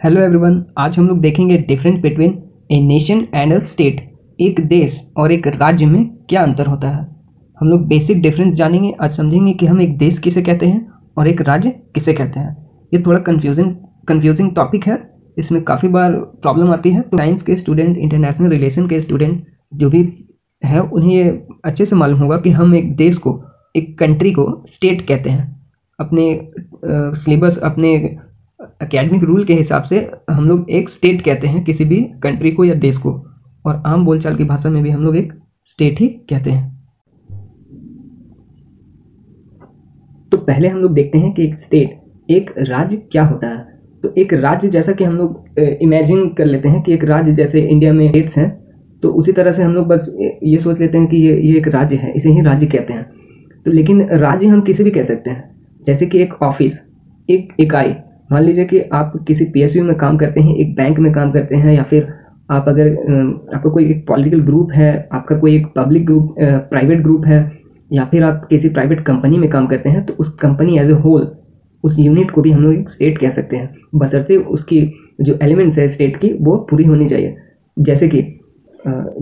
Hello everyone आज हम लोग देखेंगे difference between a nation and a state एक देश और एक राज्य में क्या अंतर होता है। हम लोग बेसिक डिफरेंस जानेंगे, आज समझेंगे कि हम एक देश किसे कहते हैं और एक राज्य किसे कहते हैं। ये थोड़ा कन्फ्यूजिंग कन्फ्यूजिंग टॉपिक है। इसमें काफ़ी बार प्रॉब्लम आती है। तो साइंस के स्टूडेंट इंटरनेशनल रिलेशन के स्टूडेंट जो भी हैं, उन्हें ये अच्छे से मालूम होगा कि हम एक देश को, एक कंट्री को स्टेट कहते हैं। अपने सिलेबस अपने एकेडमिक रूल के हिसाब से हम लोग एक स्टेट कहते हैं किसी भी कंट्री को या देश को। और आम बोलचाल की भाषा में भी हम लोग एक स्टेट ही कहते हैं। तो पहले हम लोग देखते हैं कि एक स्टेट एक राज्य क्या होता है। तो एक राज्य जैसा कि हम लोग इमेजिन कर लेते हैं कि एक राज्य जैसे इंडिया में स्टेट्स हैं तो उसी तरह से हम लोग बस ये सोच लेते हैं कि ये ये एक राज्य है, इसे ही राज्य कहते हैं। तो लेकिन राज्य हम किसी भी कह सकते हैं, जैसे कि एक ऑफ़िस एक इकाई मान लीजिए कि आप किसी पीएसयू में काम करते हैं, एक बैंक में काम करते हैं, या फिर आप अगर आपका कोई एक पॉलिटिकल ग्रुप है, आपका कोई एक पब्लिक ग्रुप प्राइवेट ग्रुप है, या फिर आप किसी प्राइवेट कंपनी में काम करते हैं तो उस कंपनी एज ए होल उस यूनिट को भी हम लोग एक स्टेट कह सकते हैं। बसरते उसकी जो एलिमेंट्स है स्टेट की, वो पूरी होनी चाहिए। जैसे कि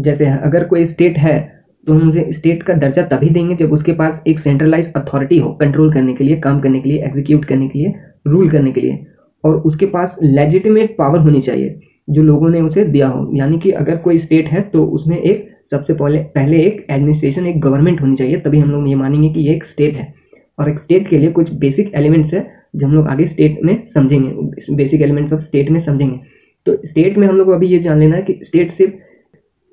जैसे अगर कोई स्टेट है तो हम उसे स्टेट का दर्जा तभी देंगे जब उसके पास एक सेंट्रलाइज अथॉरिटी हो कंट्रोल करने के लिए, काम करने के लिए एग्जीक्यूट करने के लिए रूल करने के लिए। और उसके पास लेजिटिमेट पावर होनी चाहिए, जो लोगों ने उसे दिया हो। यानी कि अगर कोई स्टेट है तो उसमें एक सबसे पहले पहले एक एडमिनिस्ट्रेशन एक गवर्नमेंट होनी चाहिए। तभी हम लोग ये मानेंगे कि ये एक स्टेट है। और एक स्टेट के लिए कुछ बेसिक एलिमेंट्स है, जो हम लोग आगे स्टेट में समझेंगे। बेसिक एलिमेंट्स ऑफ़ स्टेट में समझेंगे। तो स्टेट में हम लोग अभी ये जान लेना है कि स्टेट सिर्फ़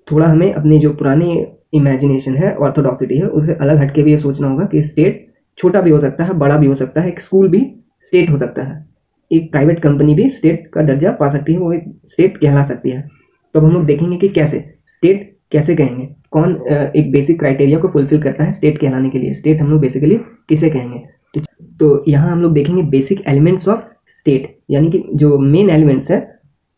थोड़ा हमें अपनी जो पुरानी इमेजिनेशन है ऑर्थोडॉक्सिटी है उससे अलग हटके भी ये सोचना होगा कि स्टेट छोटा भी हो सकता है, बड़ा भी हो सकता है, एक स्कूल भी स्टेट हो सकता है। एक प्राइवेट कंपनी भी स्टेट का दर्जा पा सकती है वो एक स्टेट कहला सकती है। तो अब हम लोग देखेंगे कि कैसे स्टेट कैसे कहेंगे? कौन एक बेसिक क्राइटेरिया को फुलफिल करता है स्टेट कहलाने के लिए? स्टेट हम लोग बेसिकली किसे कहेंगे? तो, तो यहाँ हम लोग देखेंगे बेसिक एलिमेंट्स ऑफ़ स्टेट यानी कि जो मेन एलिमेंट्स है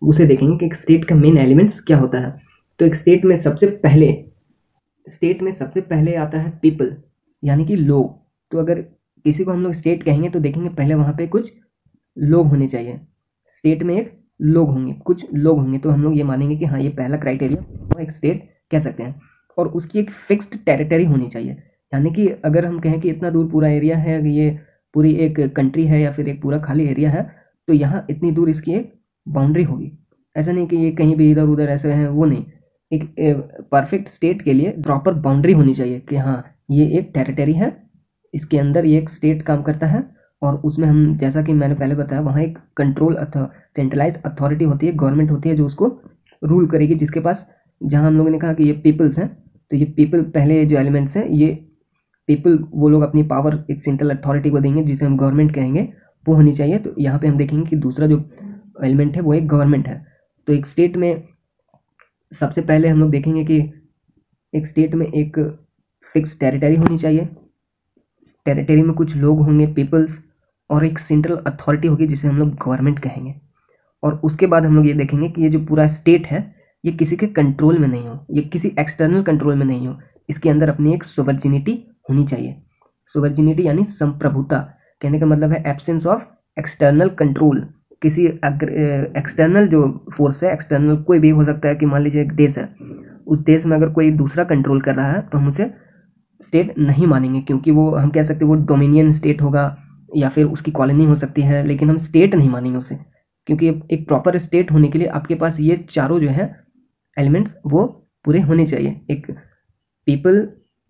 उसे देखेंगे कि एक स्टेट का मेन एलिमेंट्स क्या होता है। तो एक स्टेट में सबसे पहले स्टेट में सबसे पहले आता है पीपल यानी कि लोग। तो अगर किसी को हम लोग स्टेट कहेंगे तो देखेंगे पहले वहाँ पे कुछ लोग होने चाहिए। स्टेट में एक लोग होंगे, कुछ लोग होंगे तो हम लोग ये मानेंगे कि हाँ ये पहला क्राइटेरिया वो एक स्टेट कह सकते हैं। और उसकी एक फिक्स्ड टेरिटरी होनी चाहिए। यानी कि अगर हम कहें कि इतना दूर पूरा एरिया है ये पूरी एक कंट्री है या फिर एक पूरा खाली एरिया है तो यहाँ इतनी दूर इसकी एक बाउंड्री होगी। ऐसा नहीं कि ये कहीं भी इधर उधर ऐसे हैं, वो नहीं। एक परफेक्ट स्टेट के लिए प्रॉपर बाउंड्री होनी चाहिए कि हाँ ये एक टेरिटरी है इसके अंदर ये एक स्टेट काम करता है और उसमें हम, जैसा कि मैंने पहले बताया, वहाँ एक कंट्रोल सेंट्रलाइज अथॉरिटी होती है गवर्नमेंट होती है, जो उसको रूल करेगी, जिसके पास, जहाँ हम लोगों ने कहा कि ये पीपल्स हैं तो ये पीपल पहले जो एलिमेंट्स हैं, ये पीपल वो लोग अपनी पावर एक सेंट्रल अथॉरिटी को देंगे, जिसे हम गवर्नमेंट कहेंगे, वो होनी चाहिए। तो यहाँ पे हम देखेंगे कि दूसरा जो एलिमेंट है, वो एक गवर्नमेंट है। तो एक स्टेट में सबसे पहले हम लोग देखेंगे कि एक स्टेट में एक फिक्स टेरिटरी होनी चाहिए। टेरिटरी में कुछ लोग होंगे, पीपल्स, और एक सेंट्रल अथॉरिटी होगी जिसे हम लोग गवर्नमेंट कहेंगे। और उसके बाद हम लोग ये देखेंगे कि ये जो पूरा स्टेट है, ये किसी के कंट्रोल में नहीं हो, ये किसी एक्सटर्नल कंट्रोल में नहीं हो। इसके अंदर अपनी एक सोवर्जिनिटी होनी चाहिए। सोवर्जिनिटी यानी संप्रभुता। कहने का मतलब है एब्सेंस ऑफ़ एक्सटर्नल कंट्रोल किसी एक्सटर्नल जो फोर्स है एक्सटर्नल कोई भी हो सकता है कि मान लीजिए एक देश है। उस देश में अगर कोई दूसरा कंट्रोल कर रहा है तो हम उसे स्टेट नहीं मानेंगे, क्योंकि वो, हम कह सकते हैं वो डोमिनियन स्टेट होगा, या फिर उसकी कॉलोनी हो सकती है, लेकिन हम स्टेट नहीं मानेंगे उसे। क्योंकि एक प्रॉपर स्टेट होने के लिए आपके पास ये चारों जो है एलिमेंट्स वो पूरे होने चाहिए। एक पीपल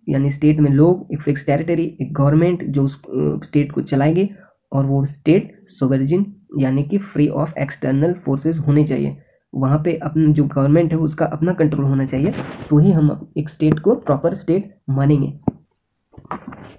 यानी स्टेट में लोग, एक फिक्स टेरिटरी एक गवर्नमेंट जो उस स्टेट को चलाएगी, और वो स्टेट सोवर्जिन यानी कि फ्री ऑफ़ एक्सटर्नल फोर्सेस होने चाहिए। वहाँ पे अपना जो गवर्नमेंट है, उसका अपना कंट्रोल होना चाहिए तो ही हम एक स्टेट को प्रॉपर स्टेट मानेंगे।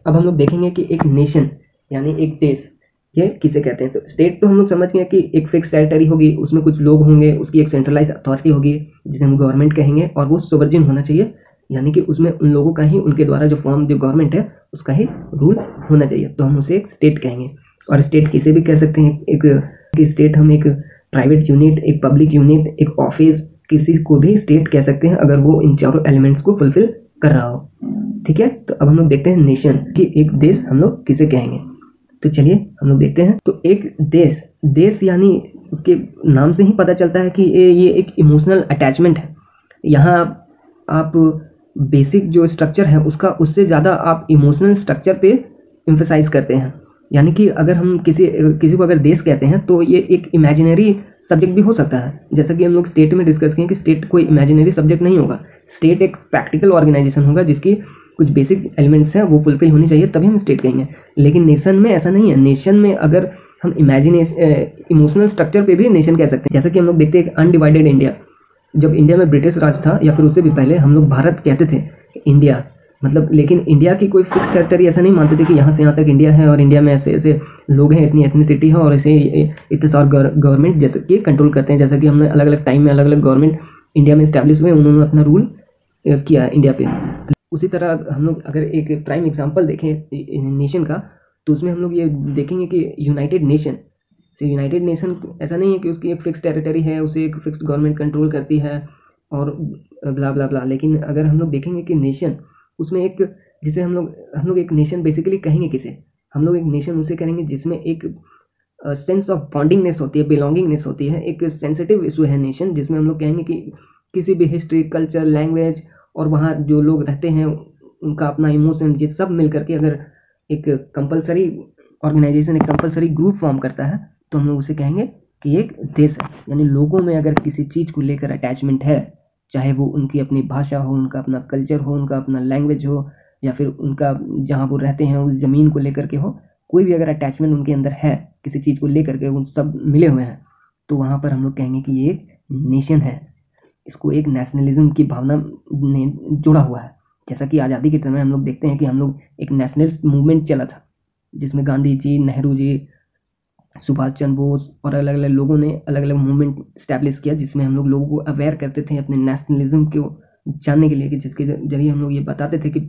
अब हम लोग देखेंगे कि एक नेशन यानी एक देश, ये किसे कहते हैं? तो स्टेट तो हम लोग समझ गए कि एक फिक्स टेरिटरी होगी, उसमें कुछ लोग होंगे, उसकी एक सेंट्रलाइज अथॉरिटी होगी, जिसे हम गवर्नमेंट कहेंगे, और वो सोवर्जिन होना चाहिए, यानी कि उसमें उन लोगों का ही, उनके द्वारा जो फॉर्म जो गवर्नमेंट है, उसका ही रूल होना चाहिए। तो हम उसे एक स्टेट कहेंगे। और स्टेट किसे भी कह सकते हैं, एक स्टेट हम एक प्राइवेट यूनिट एक पब्लिक यूनिट एक ऑफ़िस किसी को भी स्टेट कह सकते हैं, अगर वो इन चारों एलिमेंट्स को फुलफिल कर रहा हो। ठीक है? तो अब हम लोग देखते हैं नेशन कि एक देश हम लोग किसे कहेंगे? तो चलिए, हम लोग देखते हैं। तो एक देश देश यानी उसके नाम से ही पता चलता है कि ये ये एक इमोशनल अटैचमेंट है। यहाँ आप बेसिक जो स्ट्रक्चर है, उसका, उससे ज़्यादा आप इमोशनल स्ट्रक्चर पे इम्फेसाइज करते हैं। यानी कि अगर हम किसी किसी को अगर देश कहते हैं तो ये एक इमेजिनरी सब्जेक्ट भी हो सकता है। जैसा कि हम लोग स्टेट में डिस्कस किए कि स्टेट कोई इमेजिनरी सब्जेक्ट नहीं होगा। स्टेट एक प्रैक्टिकल ऑर्गेनाइजेशन होगा, जिसकी कुछ बेसिक एलिमेंट्स हैं, वो फुलफिल होनी चाहिए, तभी हम स्टेट कहेंगे। लेकिन नेशन में ऐसा नहीं है। नेशन में अगर हम इमेजिनेश इमोशनल स्ट्रक्चर पे भी नेशन कह सकते हैं। जैसा कि हम लोग देखते हैं अनडिवाइडेड इंडिया जब इंडिया में ब्रिटिश राज था, या फिर उससे भी पहले हम लोग भारत कहते थे इंडिया मतलब लेकिन इंडिया की कोई फिक्स टेरिटरी ऐसा नहीं मानते थे कि यहाँ से यहाँ तक इंडिया है और इंडिया में ऐसे ऐसे लोग हैं, इतनी एथनिसिटी है और ऐसे इतने सारे गवर्नमेंट जैसे कि कंट्रोल करते हैं। जैसा कि हमने अलग अलग टाइम में अलग अलग गवर्नमेंट इंडिया में इस्टेब्लिश हुए, उन्होंने अपना रूल किया इंडिया पे। उसी तरह हम लोग अगर एक प्राइम एग्ज़ाम्पल देखें नेशन का तो उसमें हम लोग ये देखेंगे कि यूनाइटेड नेशन से यूनाइटेड नेशन ऐसा नहीं है कि उसकी एक फिक्स टेरिटरी है, उसे एक फिक्स गवर्नमेंट कंट्रोल करती है और ब्ला ब्ला ब्ला लेकिन अगर हम लोग देखेंगे कि नेशन उसमें एक, जिसे हम लोग हम लोग एक नेशन बेसिकली कहेंगे किसे? हम लोग एक नेशन उसे कहेंगे जिसमें एक सेंस ऑफ़ बॉन्डिंगनेस होती है बिलोंगिंगनेस होती है, एक सेंसिटिव इशू है नेशन जिसमें हम लोग कहेंगे कि किसी भी हिस्ट्री कल्चर लैंग्वेज और वहाँ जो लोग रहते हैं, उनका अपना इमोशन ये सब मिल करके अगर एक कंपलसरी ऑर्गेनाइजेशन एक कंपलसरी ग्रुप फॉर्म करता है तो हम लोग उसे कहेंगे कि एक देश है। यानी लोगों में अगर किसी चीज़ को लेकर अटैचमेंट है चाहे वो उनकी अपनी भाषा हो, उनका अपना कल्चर हो, उनका अपना लैंग्वेज हो, या फिर उनका जहाँ वो रहते हैं, उस ज़मीन को लेकर के हो, कोई भी अगर अटैचमेंट उनके अंदर है, किसी चीज़ को लेकर के उन सब मिले हुए हैं तो वहाँ पर हम लोग कहेंगे कि ये एक नेशन है। इसको एक नेशनलिज्म की भावना ने जुड़ा हुआ है। जैसा कि आज़ादी के समय हम लोग देखते हैं कि हम लोग एक नेशनलिस्ट मूवमेंट चला था, जिसमें गांधी जी, नेहरू जी सुभाष चंद्र बोस और अलग अलग लोगों ने अलग अलग मूवमेंट स्टैब्लिश किया जिसमें हम लोग लोगों को अवेयर करते थे अपने नेशनलिज्म को जानने के लिए कि जिसके ज़रिए हम लोग ये बताते थे कि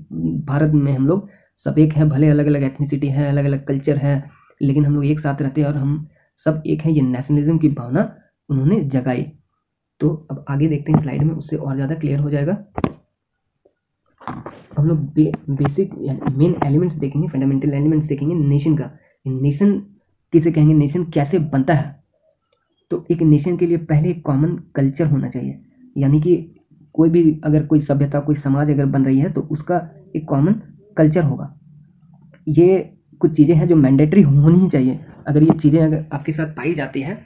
भारत में हम लोग सब एक हैं भले अलग अलग एथनिसिटी है अलग अलग कल्चर है लेकिन हम लोग एक साथ रहते हैं और हम सब एक हैं ये नेशनलिज्म की भावना उन्होंने जगाई। तो अब आगे देखते हैं स्लाइड में उससे और ज़्यादा क्लियर हो जाएगा। हम लोग बे, बेसिक मेन एलिमेंट्स देखेंगे फंडामेंटल एलिमेंट्स देखेंगे नेशन का। नेशन किसे कहेंगे नेशन कैसे बनता है? तो एक नेशन के लिए पहले एक कॉमन कल्चर होना चाहिए। यानी कि कोई भी, अगर कोई सभ्यता, कोई समाज अगर बन रही है तो उसका एक कॉमन कल्चर होगा। ये कुछ चीज़ें हैं जो मैंडेटरी होनी ही चाहिए। अगर ये चीज़ें अगर आपके साथ पाई जाती हैं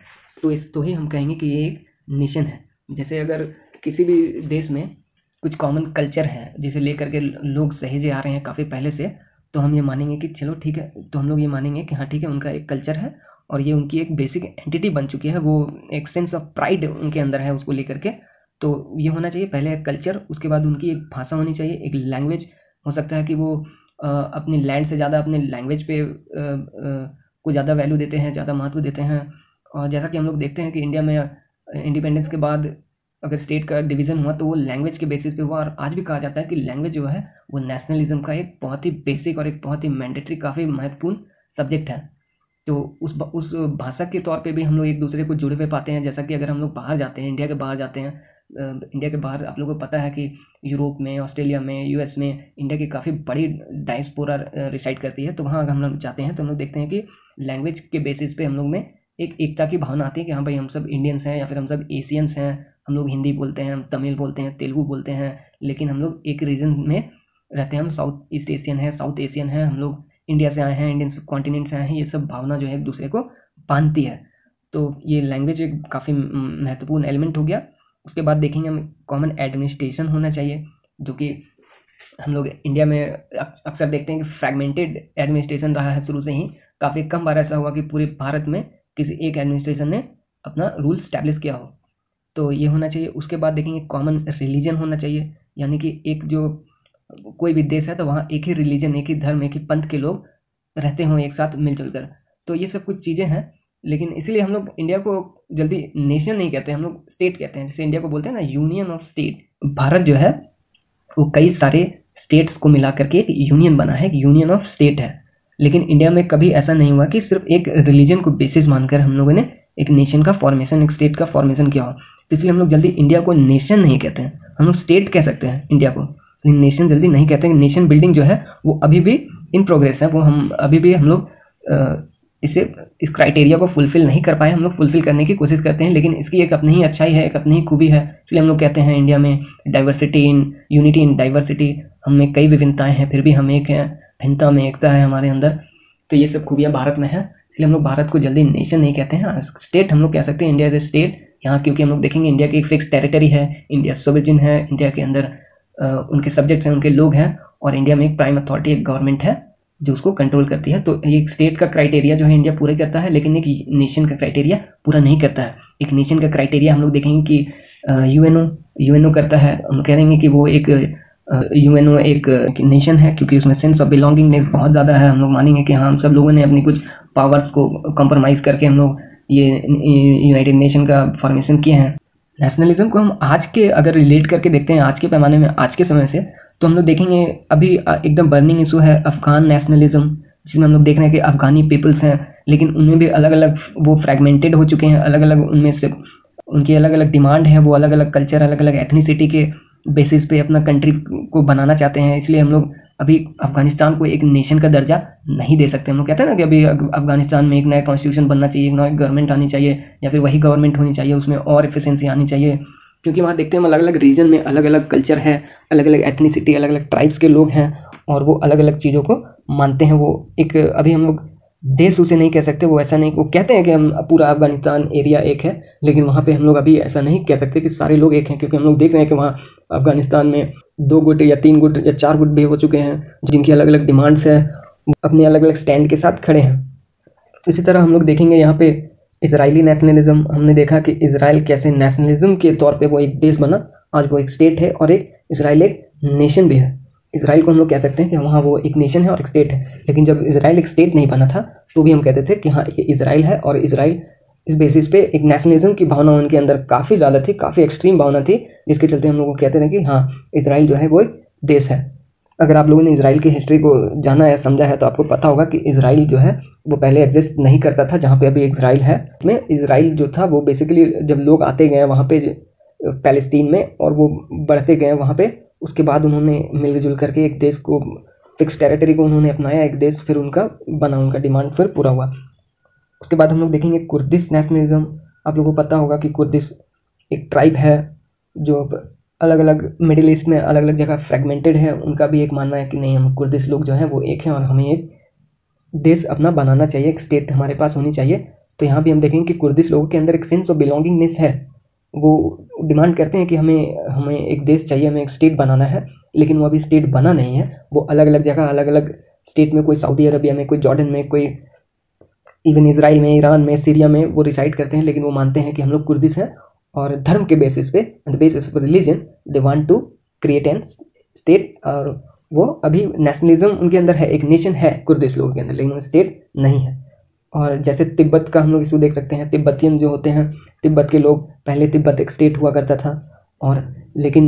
तो इस तो ही हम कहेंगे कि ये एक नेशन है। जैसे अगर किसी भी देश में कुछ कॉमन कल्चर है, जिसे लेकर के लोग सहेजे आ रहे हैं काफ़ी पहले से तो हम ये मानेंगे कि चलो ठीक है तो हम लोग ये मानेंगे कि हाँ ठीक है उनका एक कल्चर है और ये उनकी एक बेसिक एंटिटी बन चुकी है वो एक सेंस ऑफ़ प्राइड उनके अंदर है उसको लेकर के। तो ये होना चाहिए पहले एक कल्चर उसके बाद उनकी एक भाषा होनी चाहिए एक लैंग्वेज हो सकता है कि वो आ, अपनी लैंड से ज़्यादा अपने लैंग्वेज पे आ, आ, को ज़्यादा वैल्यू देते हैं ज़्यादा महत्व देते हैं। और जैसा कि हम लोग देखते हैं कि इंडिया में इंडिपेंडेंस के बाद अगर स्टेट का डिवीज़न हुआ तो वो लैंग्वेज के बेसिस पे हुआ और आज भी कहा जाता है कि लैंग्वेज जो है, वो नेशनलिज्म का एक बहुत ही बेसिक और एक बहुत ही मैंडेटरी काफ़ी महत्वपूर्ण सब्जेक्ट है। तो उस उस भाषा के तौर पे भी हम लोग एक दूसरे को जुड़े हुए पाते हैं। जैसा कि अगर हम लोग बाहर जाते हैं इंडिया के बाहर जाते हैं इंडिया के बाहर आप लोगों को पता है कि यूरोप में ऑस्ट्रेलिया में यूएस में इंडिया की काफ़ी बड़ी डायस्पोरा रिसाइड करती है। तो वहाँ अगर हम लोग जाते हैं तो हम लोग देखते हैं कि लैंग्वेज के बेसिस पे हम लोग में एक एकता की भावना आती है कि हाँ भाई हम सब इंडियंस हैं या फिर हम सब एशियंस हैं। हम लोग हिंदी बोलते हैं हम तमिल बोलते हैं, तेलुगु बोलते हैं, लेकिन हम लोग एक रीजन में रहते हैं। हम साउथ ईस्ट एशियन है साउथ एशियन है, हम लोग इंडिया से आए हैं इंडियन कॉन्टिनेंट से आए हैं, ये सब भावना जो है एक दूसरे को बांधती है। तो ये लैंग्वेज एक काफ़ी महत्वपूर्ण एलिमेंट हो गया। उसके बाद देखेंगे हम कॉमन एडमिनिस्ट्रेशन होना चाहिए, जो कि हम लोग इंडिया में अक्सर देखते हैं कि फ्रेगमेंटेड एडमिनिस्ट्रेशन रहा है शुरू से ही। काफ़ी कम बार ऐसा हुआ कि पूरे भारत में किसी एक एडमिनिस्ट्रेशन ने अपना रूल स्टैब्लिश किया हो। तो ये होना चाहिए। उसके बाद देखेंगे कॉमन रिलीजन होना चाहिए। यानी कि एक जो कोई भी देश है तो वहाँ एक ही रिलीजन एक ही धर्म, एक ही पंथ के लोग रहते हों, एक साथ मिलजुल कर तो ये सब कुछ चीज़ें हैं। लेकिन इसीलिए हम लोग इंडिया को जल्दी नेशन नहीं कहते हम लोग स्टेट कहते हैं। जैसे इंडिया को बोलते हैं ना यूनियन ऑफ़ स्टेट भारत जो है, वो कई सारे स्टेट्स को मिला करके एक यूनियन बना है, एक यूनियन ऑफ़ स्टेट है। लेकिन इंडिया में कभी ऐसा नहीं हुआ कि सिर्फ़ एक रिलीजन को बेसिस मानकर हम लोगों ने एक नेशन का फॉर्मेशन एक स्टेट का फॉर्मेशन किया हो। तो इसलिए हम लोग जल्दी इंडिया को नेशन नहीं कहते हैं। हम लोग स्टेट कह सकते हैं इंडिया को। नेशन जल्दी नहीं कहते हैं नेशन बिल्डिंग जो है, वो अभी भी इन प्रोग्रेस है। वो हम, अभी भी हम लोग इसे, इस क्राइटेरिया को फुलफिल नहीं कर पाए। हम लोग फुलफिल करने की कोशिश करते हैं, लेकिन इसकी एक अपनी ही अच्छाई है, एक अपनी ही खूबी है। इसलिए हम लोग कहते हैं इंडिया में diversity in unity in diversity हमें कई विभिन्नताएँ हैं, फिर भी हम एक हैं, भिन्नता में एकता है हमारे अंदर। तो ये सब खूबियाँ भारत में है। इसलिए हम लोग भारत को जल्दी नेशन नहीं कहते हैं। स्टेट हम लोग कह सकते हैं इंडिया इज़ ए स्टेट यहाँ क्योंकि हम लोग देखेंगे इंडिया की एक फिक्स टेरिटरी है इंडिया सोविजिन है इंडिया के अंदर उनके सब्जेक्ट्स हैं, उनके लोग हैं और इंडिया में एक प्राइम अथॉरिटी एक गवर्नमेंट है जो उसको कंट्रोल करती है। तो एक स्टेट का क्राइटेरिया जो है इंडिया पूरा करता है, लेकिन एक नेशन का क्राइटेरिया पूरा नहीं करता है। एक नेशन का क्राइटेरिया हम लोग देखेंगे कि U N O U N O करता है। हम कह देंगे कि वो एक यू एन ओ एक नेशन है, क्योंकि उसमें सेंस ऑफ़ बिलोंगिंगनेस बहुत ज़्यादा है। हम लोग मानेंगे कि हाँ हम सब लोगों ने अपनी कुछ पावर्स को कॉम्प्रोमाइज़ करके हम लोग ये यूनाइटेड नेशन का फॉर्मेशन किए हैं। नेशनलिज्म को हम आज के अगर रिलेट करके देखते हैं, आज के पैमाने में, आज के समय से तो हम लोग देखेंगे अभी एकदम बर्निंग इशू है अफगान नेशनलिज्म जिसमें हम लोग देख रहे हैं कि अफगानी पीपल्स हैं, लेकिन उनमें भी अलग अलग वो फ्रेगमेंटेड हो चुके हैं अलग अलग उनमें से उनकी अलग अलग डिमांड है, वो अलग अलग कल्चर अलग अलग एथनिसिटी के बेसिस पे अपना कंट्री को बनाना चाहते हैं, इसलिए हम लोग अभी अफ़गानिस्तान को एक नेशन का दर्जा नहीं दे सकते। हम लोग कहते हैं ना कि अभी अफ़गानिस्तान में एक नया कॉन्स्टिट्यूशन बनना चाहिए, एक नया गवर्नमेंट आनी चाहिए, या फिर वही गवर्नमेंट होनी चाहिए, उसमें और एफिशिएंसी आनी चाहिए। क्योंकि वहाँ देखते हैं अलग अलग रीजन में अलग अलग कल्चर है अलग अलग एथनीसिटी अलग अलग ट्राइब्स के लोग हैं, और वो अलग अलग चीज़ों को मानते हैं। वो एक, अभी हम लोग देश उसे नहीं कह सकते, वो ऐसा नहीं, वो कहते हैं कि हम पूरा अफ़गानिस्तान एरिया एक है, लेकिन वहाँ पे हम लोग अभी ऐसा नहीं कह सकते कि सारे लोग एक हैं, क्योंकि हम लोग देख रहे हैं कि वहाँ अफ़गानिस्तान में दो गुट या तीन गुट या चार गुट भी हो चुके हैं, जिनकी अलग अलग डिमांड्स है अपने अलग अलग स्टैंड के साथ खड़े हैं। इसी तरह हम लोग देखेंगे यहाँ पे इसराइली नेशनलिज्म। हमने देखा कि इसराइल कैसे नेशनलिज्म के तौर पे वो एक देश बना, आज वो एक स्टेट है और एक इसराइल एक नेशन भी है। इसराइल को हम लोग कह सकते हैं कि वहाँ वो एक नेशन है और एक स्टेट है। लेकिन जब इसराइल एक स्टेट नहीं बना था तो भी हम कहते थे कि हाँ ये इसराइल है और इसराइल इस बेसिस पे एक नेशनलिज्म की भावना उनके अंदर काफ़ी ज़्यादा थी, काफ़ी एक्सट्रीम भावना थी, जिसके चलते हम लोग कहते थे कि हाँ इसराइल जो है वो एक देश है। अगर आप लोगों ने इसराइल की हिस्ट्री को जाना या समझा है तो आपको पता होगा कि इसराइल जो है वो पहले एग्जिस्ट नहीं करता था, जहाँ पे अभी इसराइल है। में इसराइल जो था वो बेसिकली जब लोग आते गए वहाँ पे पैलेस्तीन में और वो बढ़ते गए वहाँ पे, उसके बाद उन्होंने मिलजुल करके एक देश को फिक्स टेरिटरी को उन्होंने अपनाया, एक देश फिर उनका बना, उनका डिमांड फिर पूरा हुआ। उसके बाद हम लोग देखेंगे कुर्दिश नेशनलिज्म आप लोगों को पता होगा कि कुर्दिश एक ट्राइब है, जो अलग अलग मिडिल ईस्ट में अलग अलग जगह फ्रेगमेंटेड है। उनका भी एक मानना है कि नहीं, हम कुर्दिश लोग जो हैं वो एक हैं और हमें एक देश अपना बनाना चाहिए, एक स्टेट हमारे पास होनी चाहिए। तो यहाँ भी हम देखेंगे कि कुर्दिश लोगों के अंदर एक सेंस ऑफ़ बिलोंगिंगनेस है। वो डिमांड करते हैं कि हमें हमें एक देश चाहिए, हमें एक स्टेट बनाना है। लेकिन वो अभी स्टेट बना नहीं है। वो अलग अलग जगह अलग अलग स्टेट में कोई सऊदी अरबिया में, कोई जॉर्डन में, कोई इवन इसराइल में ईरान में सीरिया में वो रिसाइड करते हैं, लेकिन वो मानते हैं कि हम लोग कुर्दिश हैं और धर्म के बेसिस पे the basis of religion they want to create an state और वो अभी नेशनलिज्म उनके अंदर है, एक नेशन है कुर्दिश लोगों के अंदर, लेकिन वो स्टेट नहीं है। और जैसे तिब्बत का हम लोग इशू देख सकते हैं तिब्बतियन जो होते हैं, तिब्बत के लोग, पहले तिब्बत एक स्टेट हुआ करता था और लेकिन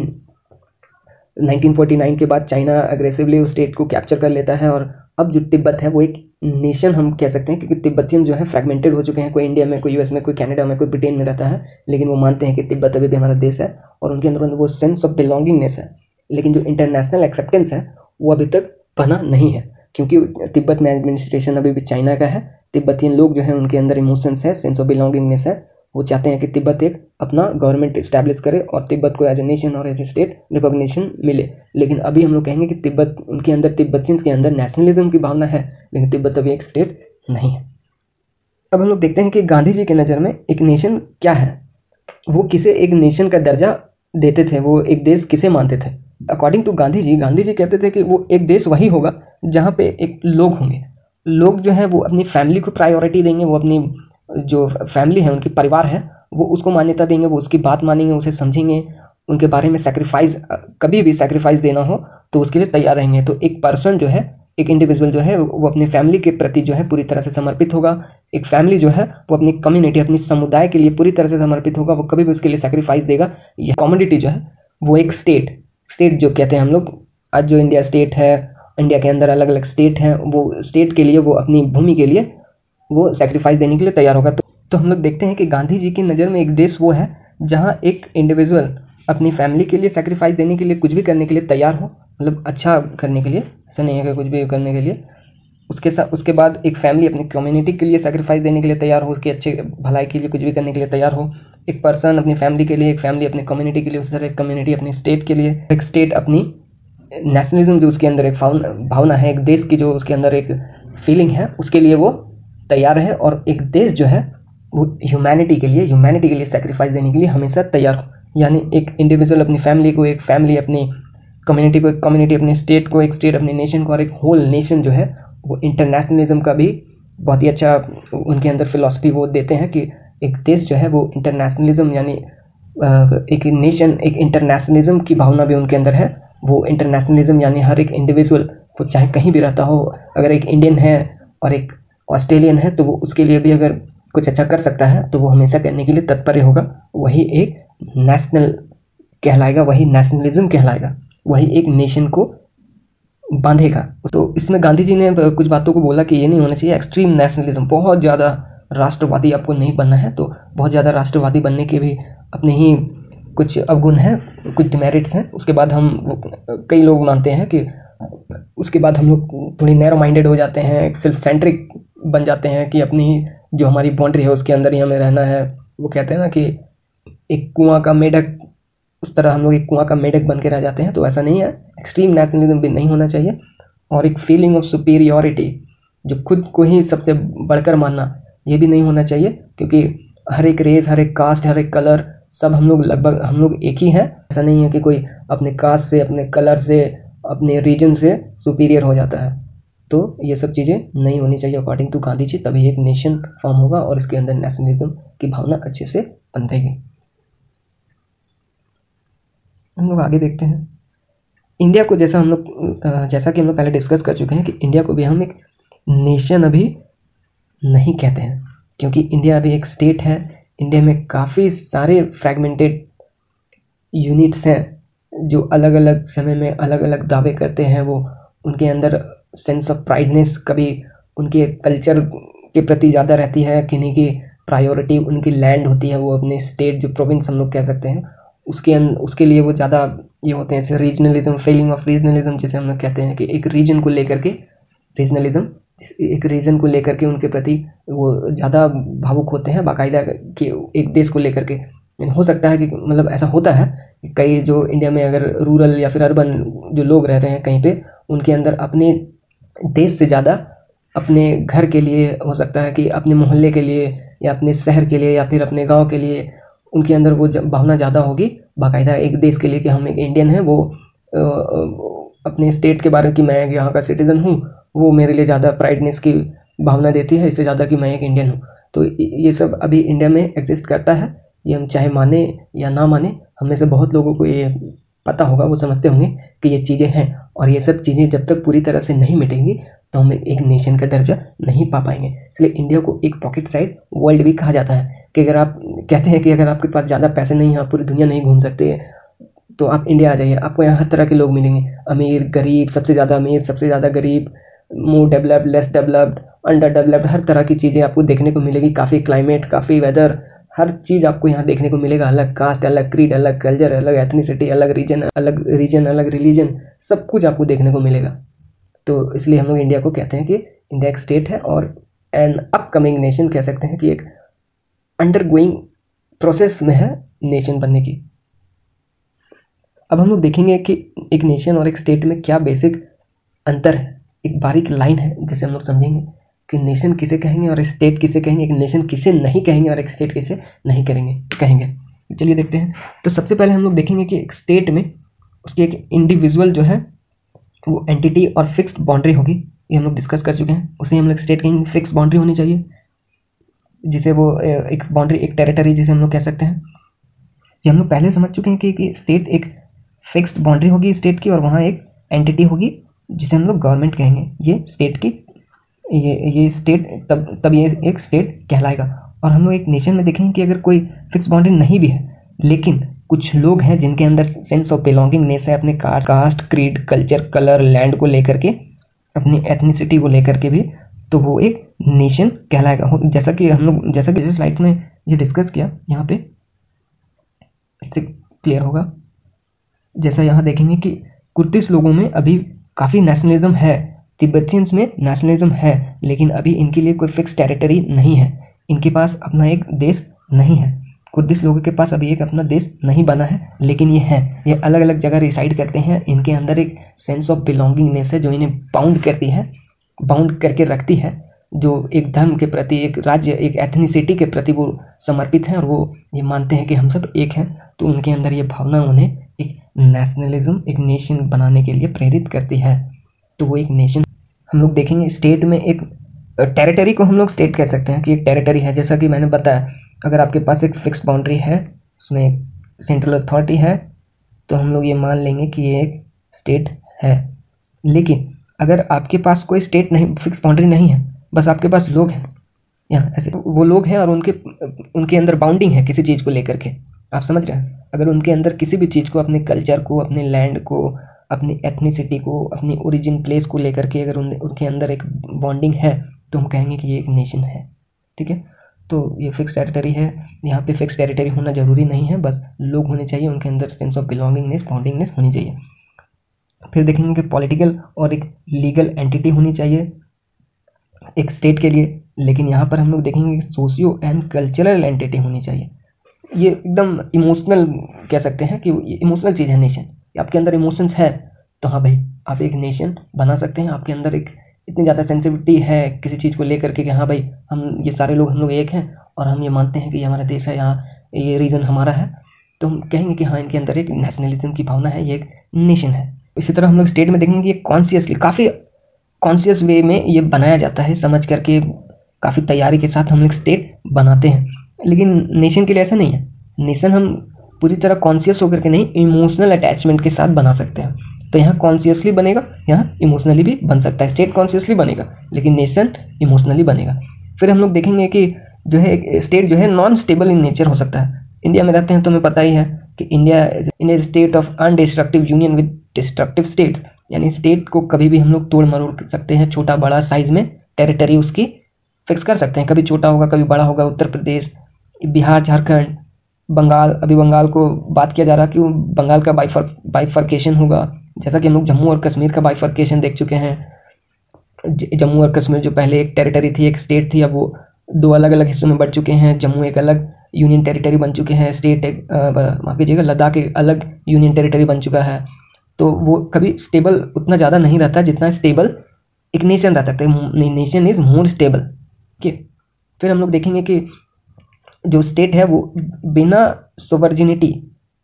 1949 के बाद चाइना अग्रेसिवली उस स्टेट को कैप्चर कर लेता है और अब जो तिब्बत है, वो एक नेशन हम कह सकते हैं, क्योंकि तिब्बतियन जो है फ्रेगमेंटेड हो चुके हैं, कोई इंडिया में, कोई यूएस में, कोई कनाडा में, कोई ब्रिटेन में रहता है, लेकिन वो मानते हैं कि तिब्बत अभी भी हमारा देश है और उनके अंदर वो सेंस ऑफ़ बिलोंगिंगनेस है। लेकिन जो इंटरनेशनल एक्सेप्टेंस है, वो अभी तक बना नहीं है, क्योंकि तिब्बत में एडमिनिस्ट्रेशन अभी भी चाइना का है। तिब्बतियन लोग जो है, उनके अंदर इमोशंस है सेंस ऑफ़ बिलोंगिंगनेस है वो चाहते हैं कि तिब्बत एक अपना गवर्नमेंट इस्टेब्लिश करे और तिब्बत को एज ए नेशन और एज ए स्टेट रिकॉग्निशन मिले। लेकिन अभी हम लोग कहेंगे कि तिब्बत उनके अंदर, तिब्बतियंस के अंदर नेशनलिज्म की भावना है, लेकिन तिब्बत अभी एक स्टेट नहीं है। अब हम लोग देखते हैं कि गांधी जी के नज़र में एक नेशन क्या है। वो किसे एक नेशन का दर्जा देते थे, वो एक देश किसे मानते थे। अकॉर्डिंग टू गांधी जी गांधी जी कहते थे कि वो एक देश वही होगा जहाँ पे एक लोग होंगे। लोग जो है वो अपनी फैमिली को प्रायोरिटी देंगे, वो अपनी जो फैमिली है, उनके परिवार है, वो उसको मान्यता देंगे, वो उसकी बात मानेंगे, उसे समझेंगे, उनके बारे में सेक्रीफाइस कभी भी सेक्रीफाइस देना हो तो उसके लिए तैयार रहेंगे। तो एक पर्सन जो है, एक इंडिविजुअल जो है, वो अपनी फैमिली के प्रति जो है, पूरी तरह से समर्पित होगा। एक फैमिली जो है, वो अपनी कम्युनिटी अपनी समुदाय के लिए पूरी तरह से समर्पित होगा, वो कभी भी उसके लिए सेक्रीफाइस देगा। यह कॉमोडिटी जो है, वो एक स्टेट स्टेट जो कहते हैं हम लोग, आज जो इंडिया स्टेट है इंडिया के अंदर अलग अलग स्टेट हैं, वो स्टेट के लिए, वो अपनी भूमि के लिए वो सेक्रीफाइस देने के लिए तैयार होगा। तो, तो हम लोग देखते हैं कि गांधी जी की नज़र में एक देश वो है जहाँ एक इंडिविजुअल अपनी फैमिली के लिए सेक्रीफाइस देने के लिए कुछ भी करने के लिए तैयार हो मतलब अच्छा करने के लिए ऐसा नहीं है कि कुछ भी करने के लिए उसके साथ उसके बाद एक फैमिली अपनी कम्युनिटी के लिए सेक्रीफाइस देने के लिए तैयार हो उसकी अच्छे भलाई के लिए कुछ भी करने के लिए तैयार हो एक पर्सन अपनी फैमिली के लिए एक फैमिली अपनी कम्युनिटी के लिए उस तरह एक कम्युनिटी अपनी स्टेट के लिए एक स्टेट अपनी नेशनलिज्म जो उसके अंदर एक भावना है एक देश की जो उसके अंदर एक फीलिंग है उसके लिए वो तैयार है और एक देश जो है, वो ह्यूमैनिटी के लिए ह्यूमैनिटी के लिए सेक्रीफाइस देने के लिए हमेशा तैयार हो। यानी एक इंडिविजुअल अपनी फैमिली को, एक फैमिली अपनी कम्युनिटी को, एक कम्युनिटी अपने स्टेट को, एक स्टेट अपने नेशन को और एक होल नेशन जो है, वो इंटरनेशनलिज्म का भी बहुत ही अच्छा उनके अंदर फिलोसफी वो देते हैं कि एक देश जो है, वो इंटरनेशनलिज्म यानी एक नेशन एक इंटरनेशनलिज्म की भावना भी उनके अंदर है। वो इंटरनेशनलिज्म यानी हर एक इंडिविजुअल वो चाहे कहीं भी रहता हो, अगर एक इंडियन है और एक ऑस्ट्रेलियन है तो वो उसके लिए भी अगर कुछ अच्छा कर सकता है तो वो हमेशा करने के लिए तत्पर होगा। वही एक नेशनल कहलाएगा, वही नेशनलिज्म कहलाएगा, वही एक नेशन को बांधेगा। तो इसमें गांधी जी ने कुछ बातों को बोला कि ये नहीं होना चाहिए एक्सट्रीम नेशनलिज्म बहुत ज़्यादा राष्ट्रवादी आपको नहीं बनना है तो बहुत ज़्यादा राष्ट्रवादी बनने के भी अपने ही कुछ अवगुण हैं, कुछ डिमेरिट्स हैं। उसके बाद हम कई लोग मानते हैं कि उसके बाद हम लोग थोड़ी नैरो माइंडेड हो जाते हैं सेल्फ सेंट्रिक बन जाते हैं कि अपनी जो हमारी बाउंड्री है, उसके अंदर ही हमें रहना है। वो कहते हैं ना कि एक कुआँ का मेढक, उस तरह हम लोग एक कुआँ का मेढक बन के रह जाते हैं तो ऐसा नहीं है। एक्सट्रीम नेशनलिज्म भी नहीं होना चाहिए। और एक फीलिंग ऑफ़ सुपीरियोरिटी जो खुद को ही सबसे बढ़कर मानना, ये भी नहीं होना चाहिए, क्योंकि हर एक रेस हर एक कास्ट हर एक कलर सब हम लोग लगभग, हम लोग एक ही हैं। ऐसा नहीं है कि कोई अपने कास्ट से, अपने कलर से, अपने रीजन से सुपीरियर हो जाता है। तो ये सब चीज़ें नहीं होनी चाहिए। अकॉर्डिंग टू गांधी जी तभी एक नेशन फॉर्म होगा और इसके अंदर नेशनलिज्म की भावना अच्छे से बंधेगी हम लोग आगे देखते हैं। इंडिया को जैसा हम लोग जैसा कि हम लोग पहले डिस्कस कर चुके हैं कि इंडिया को भी हम एक नेशन अभी नहीं कहते हैं। क्योंकि इंडिया अभी एक स्टेट है। इंडिया में काफ़ी सारे फ्रैगमेंटेड यूनिट्स हैं, जो अलग अलग समय में अलग अलग दावे करते हैं वो। उनके अंदर सेंस ऑफ़ प्राइडनेस कभी उनके कल्चर के प्रति ज़्यादा रहती है किन्हीं की प्रायोरिटी उनकी लैंड होती है, वो अपने स्टेट जो प्रोविंस हम लोग कह सकते हैं, उसके उसके लिए वो ज़्यादा ये होते हैं, जैसे रीजनलिज्म फीलिंग ऑफ़ रीजनलिज्म जैसे हम लोग कहते हैं कि एक रीजन को लेकर के रीजनलिज्म एक रीजन को लेकर के उनके प्रति वो ज़्यादा भावुक होते हैं, बाकायदा कि एक देश को लेकर के। हो सकता है कि मतलब ऐसा होता है कि कई जो इंडिया में अगर रूरल या फिर अर्बन जो लोग रह रहे हैं कहीं पे, उनके अंदर अपने देश से ज़्यादा अपने घर के लिए हो सकता है कि अपने मोहल्ले के लिए या अपने शहर के लिए या फिर अपने गाँव के लिए उनके अंदर वो भावना ज़्यादा होगी। बाकायदा एक देश के लिए कि हम एक इंडियन हैं, वो अपने स्टेट के बारे में कि मैं यहाँ का सिटीज़न हूँ, वो मेरे लिए ज़्यादा प्राइडनेस की भावना देती है, इससे ज़्यादा कि मैं एक इंडियन हूँ। तो ये सब अभी इंडिया में एग्जिस्ट करता है। ये हम चाहे माने या ना माने, हमें से बहुत लोगों को ये पता होगा, वो समझते होंगे कि ये चीज़ें हैं और ये सब चीज़ें जब तक पूरी तरह से नहीं मिटेंगी तो हम एक नेशन का दर्जा नहीं पा पाएँगे। इसलिए इंडिया को एक पॉकेट साइज़ वर्ल्ड भी कहा जाता है कि अगर आप कहते हैं कि अगर आपके पास ज़्यादा पैसे नहीं हैं, आप पूरी दुनिया नहीं घूम सकते तो आप इंडिया आ जाइए। आपको यहाँ हर तरह के लोग मिलेंगे। अमीर, गरीब, सबसे ज़्यादा अमीर, सबसे ज़्यादा गरीब more developed less developed under developed हर तरह की चीज़ें आपको देखने को मिलेगी। काफ़ी क्लाइमेट काफ़ी वेदर हर चीज़ आपको यहाँ देखने को मिलेगा। अलग कास्ट अलग क्रीड अलग कल्चर अलग एथनिसिटी अलग रीजन अलग रीजन अलग रिलीजन सब कुछ आपको देखने को मिलेगा। तो इसलिए हम लोग इंडिया को कहते हैं कि इंडिया एक स्टेट है और एन अपकमिंग नेशन कह सकते हैं कि एक अंडर गोइंग प्रोसेस में है नेशन बनने की। अब हम लोग देखेंगे कि एक नेशन और एक स्टेट में क्या बेसिक अंतर है। एक बारीक लाइन है जिसे हम लोग समझेंगे। कि नेशन किसे कहेंगे और स्टेट किसे कहेंगे एक नेशन किसे नहीं कहेंगे और एक स्टेट किसे नहीं करेंगे, कहेंगे। चलिए देखते हैं। तो सबसे पहले हम लोग देखेंगे कि एक स्टेट में उसकी एक इंडिविजुअल जो है, वो एंटिटी और फिक्स्ड बाउंड्री होगी। ये हम लोग डिस्कस कर चुके हैं। उसे हम लोग स्टेट कहेंगे फिक्स बाउंड्री होनी चाहिए, जिसे वो एक बाउंड्री एक टेरिटरी जिसे हम लोग कह सकते हैं। ये हम लोग पहले समझ चुके हैं कि स्टेट एक फिक्स्ड बाउंड्री होगी स्टेट की और वहाँ एक एंटिटी होगी जिसे हम लोग गवर्नमेंट कहेंगे। ये स्टेट की ये ये स्टेट तब तब ये एक स्टेट कहलाएगा। और हम लोग एक नेशन में देखेंगे कि अगर कोई फिक्स बाउंड्री नहीं भी है, लेकिन कुछ लोग हैं जिनके अंदर सेंस ऑफ़ बिलोंगिंगनेस है, अपने caste caste creed culture colour land को लेकर के, अपनी एथनिसिटी को लेकर के भी तो वो एक नेशन कहलाएगा। जैसा कि हम लोग, जैसा कि स्लाइड में ये डिस्कस किया, यहाँ पे इससे क्लियर होगा। जैसा यहाँ देखेंगे कि कुर्तिस लोगों में अभी काफ़ी नेशनलिज्म है। तिब्बतियंस में नेशनलिज्म है, लेकिन अभी इनके लिए कोई फिक्स टेरिटरी नहीं है। इनके पास अपना एक देश नहीं है। कुर्दिश लोगों के पास अभी एक अपना देश नहीं बना है, लेकिन ये है। ये अलग अलग जगह रिसाइड करते हैं। इनके अंदर एक सेंस ऑफ़ बिलोंगिंगनेस है, जो इन्हें बाउंड करती है बाउंड करके रखती है, जो एक धर्म के प्रति, एक राज्य, एक एथनिसिटी के प्रति वो समर्पित हैं और वो ये मानते हैं कि हम सब एक हैं। तो उनके अंदर ये भावना उन्हें एक नेशनलिज्म एक नेशन बनाने के लिए प्रेरित करती है। तो वो एक नेशन हम लोग देखेंगे स्टेट में एक टेरिटरी को हम लोग स्टेट कह सकते हैं कि एक टेरिटरी है। जैसा कि मैंने बताया, अगर आपके पास एक फिक्स बाउंड्री है, उसमें सेंट्रल अथॉरिटी है तो हम लोग ये मान लेंगे कि ये एक स्टेट है। लेकिन अगर आपके पास कोई स्टेट नहीं फिक्स बाउंड्री नहीं है, बस आपके पास लोग हैं। यहाँ ऐसे, वो लोग हैं और उनके उनके अंदर बाउंडिंग है किसी चीज़ को लेकर के। आप समझ रहे हैं? अगर उनके अंदर किसी भी चीज़ को, अपने कल्चर को, अपने लैंड को अपनी एथनिसिटी को अपनी ओरिजिन प्लेस को लेकर के अगर उन, उनके अंदर एक बॉन्डिंग है तो हम कहेंगे कि ये एक नेशन है ठीक है? तो ये फिक्स टेरिटरी है। यहाँ पे फिक्स टेरिटरी होना ज़रूरी नहीं है बस लोग होने चाहिए उनके अंदर सेंस ऑफ़ बिलोंगिंगनेस बाउंडिंगनेस होनी चाहिए। फिर देखेंगे कि पॉलिटिकल और एक लीगल एंटिटी होनी चाहिए एक स्टेट के लिए। लेकिन यहाँ पर हम लोग देखेंगे सोशियो एंड कल्चरल एंटिटी होनी चाहिए। ये एकदम इमोशनल कह सकते हैं कि इमोशनल चीज़ है नेशन आपके अंदर इमोशंस है तो हाँ भाई, आप एक नेशन बना सकते हैं। आपके अंदर एक इतनी ज़्यादा सेंसिटिविटी है किसी चीज़ को लेकर के कि हाँ भाई, हम ये सारे लोग, हम लोग एक हैं और हम ये मानते हैं कि ये हमारा देश है, यहाँ ये रीजन हमारा है। तो हम कहेंगे कि हाँ इनके अंदर एक नेशनलिज्म की भावना है, ये एक नेशन है। इसी तरह हम लोग स्टेट में देखेंगे कि कॉन्शियसली काफ़ी कॉन्शियस वे में ये बनाया जाता है, समझ करके काफ़ी तैयारी के साथ हम लोग स्टेट बनाते हैं। लेकिन नेशन के लिए ऐसा नहीं है। नेशन हम पूरी तरह कॉन्सियस होकर के नहीं इमोशनल अटैचमेंट के साथ बना सकते हैं। तो यहाँ कॉन्सियसली बनेगा, यहाँ इमोशनली भी बन सकता है। स्टेट कॉन्सियसली बनेगा, लेकिन नेशन इमोशनली बनेगा। फिर हम लोग देखेंगे कि जो है स्टेट जो है नॉन स्टेबल इन नेचर हो सकता है। इंडिया में रहते हैं तो हमें पता ही है कि India in a state of indestructive union with destructive state यानी स्टेट को कभी भी हम लोग तोड़ मरोड़ सकते हैं, छोटा बड़ा साइज़ में टेरिटरी उसकी फिक्स कर सकते हैं। कभी छोटा होगा, कभी बड़ा होगा, उत्तर प्रदेश, बिहार, झारखंड बंगाल, अभी बंगाल को बात किया जा रहा है कि बंगाल का बाइफर, बाइफर्केशन होगा। जैसा कि हम लोग जम्मू और कश्मीर का बाइफर्केशन देख चुके हैं। जम्मू और कश्मीर जो पहले एक टेरिटरी थी, एक स्टेट थी, अब वो दो अलग अलग हिस्सों में बढ़ चुके हैं। जम्मू एक अलग यूनियन टेरिटरी बन चुके हैं स्टेट एक माफ़ कीजिएगा, लद्दाख एक अलग यूनियन टेरिटरी बन चुका है। तो वो कभी स्टेबल उतना ज़्यादा नहीं रहता जितना स्टेबल एक नेशन रहता है। नेशन इज़ मोर स्टेबल ठीक फिर हम लोग देखेंगे कि जो स्टेट है वो बिना सोवर्जिनिटी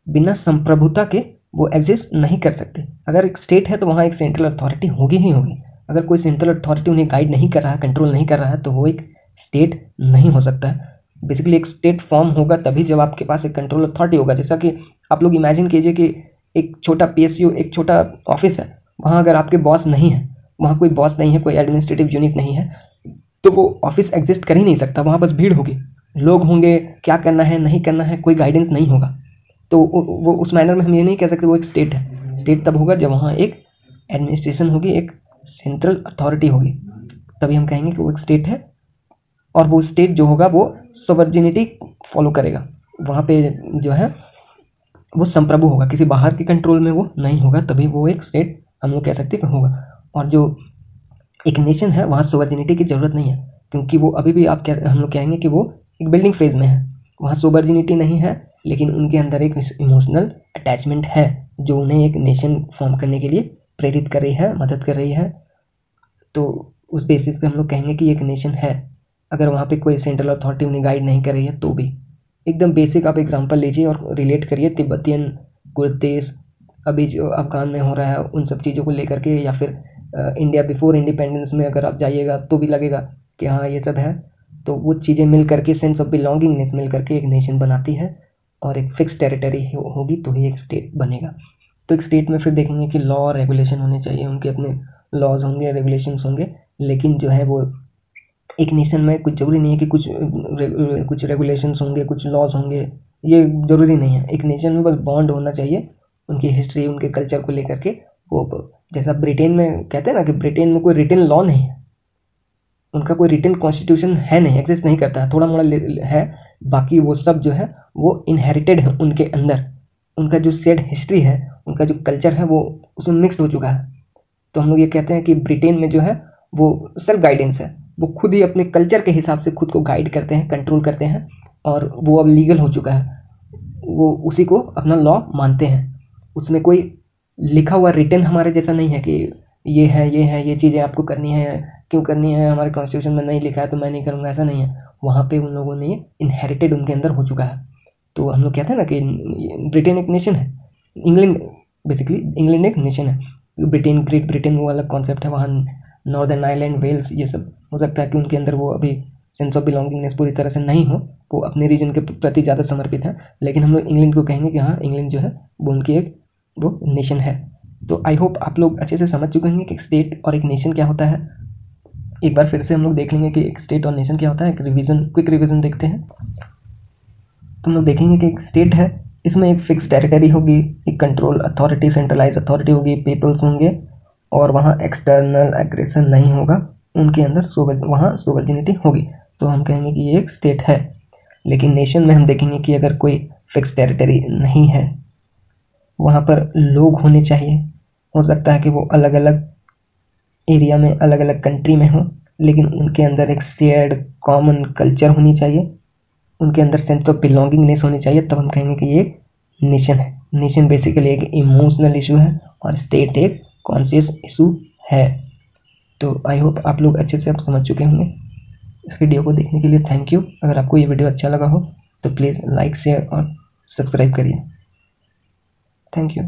बिना संप्रभुता के वो एग्जिस्ट नहीं कर सकते। अगर एक स्टेट है तो वहाँ एक सेंट्रल अथॉरिटी होगी ही होगी। अगर कोई सेंट्रल अथॉरिटी उन्हें गाइड नहीं कर रहा कंट्रोल नहीं कर रहा है तो वो एक स्टेट नहीं हो सकता। है बेसिकली एक स्टेट फॉर्म होगा, तभी जब आपके पास एक कंट्रोल अथॉरिटी होगा। जैसा कि आप लोग इमेजिन कीजिए कि एक छोटा पीएसयू एक छोटा ऑफ़िस है। वहाँ अगर आपके बॉस नहीं है, वहाँ कोई बॉस नहीं है, कोई एडमिनिस्ट्रेटिव यूनिट नहीं है तो वो ऑफ़िस एग्जिस्ट कर ही नहीं सकता। वहाँ बस भीड़ होगी। लोग होंगे, क्या करना है, नहीं करना है, कोई गाइडेंस नहीं होगा। तो वो उस मैनर में हम ये नहीं कह सकते, वो एक स्टेट है। स्टेट तब होगा जब वहाँ एक एडमिनिस्ट्रेशन होगी, एक सेंट्रल अथॉरिटी होगी। तभी हम कहेंगे कि वो एक स्टेट है और वो स्टेट जो होगा वो सवर्जिनिटी फॉलो करेगा। वहाँ पे जो है, वो संप्रभु होगा। किसी बाहर के कंट्रोल में वो नहीं होगा, तभी वो एक स्टेट हम लोग कह सकते हैं होगा। और जो एक नेशन है, वहाँ सोवर्जिनिटी की ज़रूरत नहीं है, क्योंकि वो अभी भी आप क्या हम लोग कहेंगे कि वो एक बिल्डिंग फ़ेज़ में है। वहाँ सोवर्जिनिटी नहीं है, लेकिन उनके अंदर एक इमोशनल अटैचमेंट है, जो उन्हें एक नेशन फॉर्म करने के लिए प्रेरित कर रही है, मदद कर रही है। तो उस बेसिस पे हम लोग कहेंगे कि एक नेशन है। अगर वहाँ पे कोई सेंट्रल अथॉरिटी उन्हें गाइड नहीं कर रही है तो भी। एकदम बेसिक आप एग्जांपल लीजिए और रिलेट करिए, तिब्बतियन, कुर्देश, अभी जो अफगान में हो रहा है, उन सब चीज़ों को लेकर के, या फिर इंडिया बिफोर इंडिपेंडेंस में अगर आप जाइएगा तो भी लगेगा कि हाँ ये सब है। तो वो चीज़ें मिल करके सेंस ऑफ़ बिलोंगिंगनेस मिल करके एक नेशन बनाती है और एक फिक्स टेरिटरी होगी तो ही एक स्टेट बनेगा। तो एक स्टेट में फिर देखेंगे कि लॉ और रेगुलेशन होने चाहिए, उनके अपने लॉज होंगे रेगुलेशंस होंगे, लेकिन जो है वो एक नेशन में कुछ ज़रूरी नहीं है कि कुछ कुछ रेगुलेशंस होंगे, कुछ लॉज होंगे, ये ज़रूरी नहीं है। एक नेशन में बस बॉन्ड होना चाहिए, उनकी हिस्ट्री उनके कल्चर को लेकर के, वो जैसा ब्रिटेन में कहते हैं ना कि ब्रिटेन में कोई रिटर्न लॉ नहीं है। उनका कोई रिटर्न कॉन्स्टिट्यूशन है नहीं एग्जिस्ट नहीं करता थोड़ा मोड़ा है, बाकी वो सब जो है, वो इनहेरिटेड है उनके अंदर। उनका जो सेड हिस्ट्री है, उनका जो कल्चर है, वो उसमें मिक्सड हो चुका है। तो हम लोग ये कहते हैं कि ब्रिटेन में जो है, वो सेल्फ गाइडेंस है। वो खुद ही अपने कल्चर के हिसाब से खुद को गाइड करते हैं कंट्रोल करते हैं, और वो अब लीगल हो चुका है। वो उसी को अपना लॉ मानते हैं। उसमें कोई लिखा हुआ रिटर्न हमारे जैसा नहीं है कि ये है ये है, ये चीज़ें आपको करनी है क्यों करनी है? हमारे कॉन्स्टिट्यूशन में नहीं लिखा है तो मैं नहीं करूँगा, ऐसा नहीं है। वहाँ पे उन लोगों ने इनहेरिटेड उनके अंदर हो चुका है। तो हम लोग कहते हैं ना कि ब्रिटेन एक नेशन है। इंग्लैंड बेसिकली इंग्लैंड एक नेशन है। ब्रिटेन ग्रेट ब्रिटेन वो अलग कॉन्सेप्ट है। वहाँ नॉर्दर्न आइलैंड वेल्स ये सब, हो सकता है कि उनके अंदर वो अभी सेंस ऑफ़ बिलोंगिंगनेस पूरी तरह से नहीं हो। वो अपने रीजन के प्रति ज़्यादा समर्पित है। लेकिन हम लोग इंग्लैंड को कहेंगे कि हाँ इंग्लैंड जो है, वो उनकी एक, वो नेशन है। तो आई होप आप लोग अच्छे से समझ चुके होंगे कि एक स्टेट और एक नेशन क्या होता है। एक बार फिर से हम लोग देख लेंगे कि एक स्टेट और नेशन क्या होता है, एक रिवीजन क्विक रिवीजन देखते हैं। तो हम लोग देखेंगे कि एक स्टेट है, इसमें एक फिक्स टेरिटरी होगी, एक कंट्रोल अथॉरिटी सेंट्रलाइज अथॉरिटी होगी पीपल्स होंगे, और वहाँ एक्सटर्नल एग्रेशन नहीं होगा, उनके अंदर सोवर वहाँ सोवर्जिनिटी होगी। तो हम कहेंगे कि ये एक स्टेट है, लेकिन नेशन में हम देखेंगे कि अगर कोई फिक्स टेरिटरी नहीं है, वहाँ पर लोग होने चाहिए। हो सकता है कि वो अलग अलग एरिया में अलग अलग कंट्री में हो, लेकिन उनके अंदर एक शेयर्ड कॉमन कल्चर होनी चाहिए। उनके अंदर सेंस ऑफ़ बिलोंगिंगनेस होनी चाहिए, तब हम कहेंगे कि ये नेशन है। नेशन बेसिकली एक इमोशनल इशू है और स्टेट एक कॉन्शियस इशू है। तो आई होप आप लोग अच्छे से अब समझ चुके होंगे। इस वीडियो को देखने के लिए थैंक यू अगर आपको ये वीडियो अच्छा लगा हो तो प्लीज़ लाइक शेयर और सब्सक्राइब करिए। Thank you